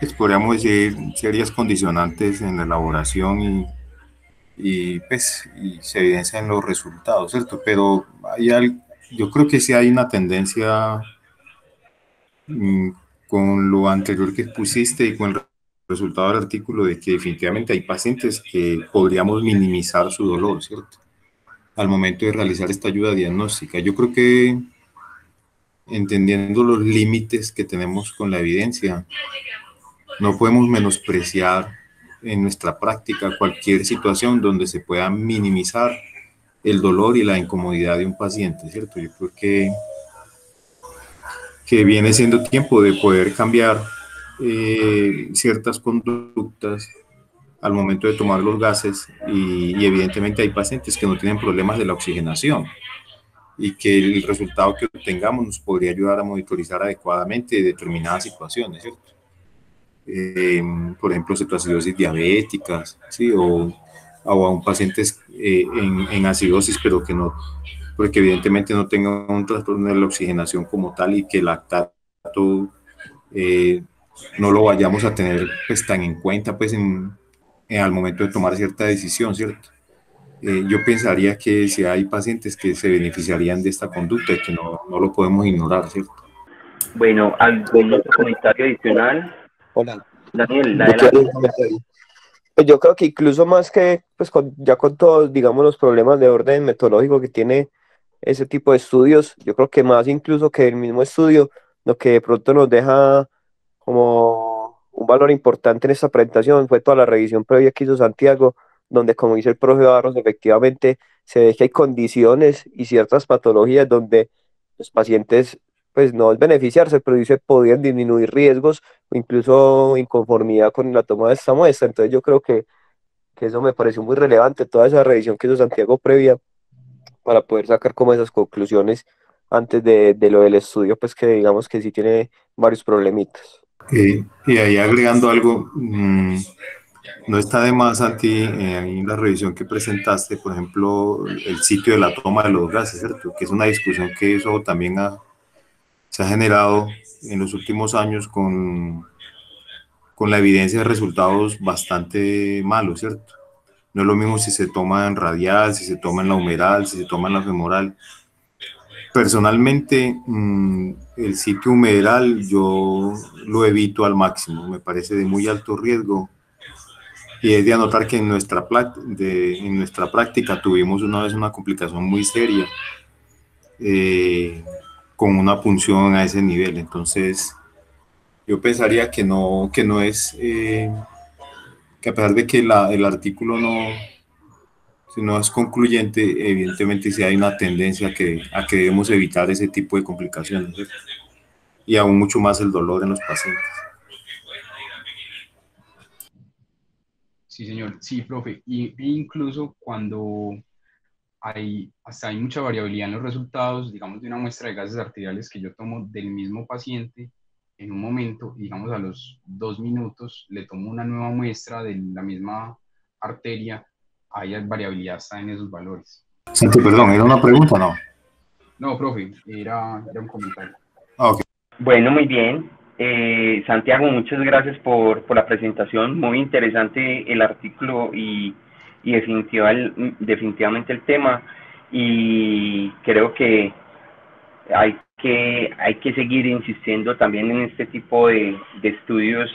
pues, podríamos decir, serias condicionantes en la elaboración y, y, pues, y se evidencian los resultados, ¿cierto? Pero hay yo creo que sí hay una tendencia mm, con lo anterior que pusiste y con el resultado del artículo de que definitivamente hay pacientes que podríamos minimizar su dolor, ¿cierto? Al momento de realizar esta ayuda diagnóstica. Yo creo que entendiendo los límites que tenemos con la evidencia, no podemos menospreciar en nuestra práctica cualquier situación donde se pueda minimizar el dolor y la incomodidad de un paciente, ¿cierto? Yo creo que, que viene siendo tiempo de poder cambiar eh, ciertas conductas al momento de tomar los gases y, evidentemente hay pacientes que no tienen problemas de la oxigenación y que el resultado que obtengamos nos podría ayudar a monitorizar adecuadamente determinadas situaciones, ¿cierto? Eh, por ejemplo, cetoacidosis diabéticas, ¿sí? O, o un pacientes eh, en, en, acidosis, pero que no, porque evidentemente no tenga un trastorno de la oxigenación como tal y que el lactato eh, no lo vayamos a tener pues, tan en cuenta pues, en, al momento de tomar cierta decisión, ¿cierto? Eh, yo pensaría que si hay pacientes que se beneficiarían de esta conducta y que no, no lo podemos ignorar, ¿cierto? Bueno, ¿algún otro comentario adicional? Hola. Daniel, pues yo creo que incluso más que, pues ya con todos, digamos, los problemas de orden metodológico que tiene ese tipo de estudios, yo creo que más incluso que el mismo estudio, lo que de pronto nos deja como un valor importante en esta presentación fue toda la revisión previa que hizo Santiago, donde como dice el profe Barros, efectivamente se ve que hay condiciones y ciertas patologías donde los pacientes pues no es beneficiarse, pero dice podrían disminuir riesgos o incluso inconformidad con la toma de esta muestra. Entonces yo creo que, que eso me pareció muy relevante, toda esa revisión que hizo Santiago previa para poder sacar como esas conclusiones antes de, de lo del estudio, pues que digamos que sí tiene varios problemitas. Y ahí agregando algo, mmm, no está de más, Santi, eh, en la revisión que presentaste, por ejemplo, el sitio de la toma de los gases, ¿cierto? Que es una discusión que eso también ha, se ha generado en los últimos años con, con la evidencia de resultados bastante malos, ¿cierto? No es lo mismo si se toma en radial, si se toma en la humeral, si se toma en la femoral. Personalmente, mmm, el sitio humeral yo lo evito al máximo, me parece de muy alto riesgo. Y es de anotar que en nuestra, de, en nuestra práctica tuvimos una vez una complicación muy seria. Eh, con una punción a ese nivel. Entonces, yo pensaría que no, que no es, eh, que a pesar de que la, el artículo no, si no es concluyente, evidentemente sí hay una tendencia que, a que debemos evitar ese tipo de complicaciones y aún mucho más el dolor en los pacientes. Sí, señor. Sí, profe. Y, incluso cuando hay, hasta hay mucha variabilidad en los resultados, digamos, de una muestra de gases arteriales que yo tomo del mismo paciente en un momento, digamos, a los dos minutos, le tomo una nueva muestra de la misma arteria, hay variabilidad en esos valores. Santi, perdón, ¿era una pregunta o no? No, profe, era, era un comentario. Ah, okay. Bueno, muy bien. Eh, Santiago, muchas gracias por, por la presentación. Muy interesante el artículo y y definitivamente el tema y creo que hay que hay que seguir insistiendo también en este tipo de, de estudios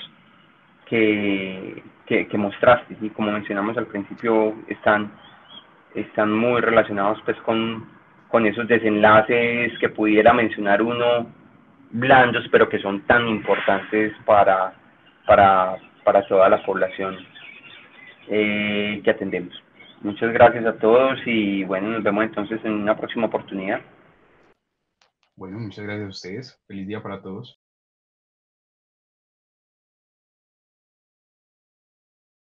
que, que, mostraste y como mencionamos al principio están están muy relacionados pues con, con esos desenlaces que pudiera mencionar uno blandos pero que son tan importantes para para, para toda la población eh, que atendemos. Muchas gracias a todos y bueno, nos vemos entonces en una próxima oportunidad. Bueno, muchas gracias a ustedes. Feliz día para todos.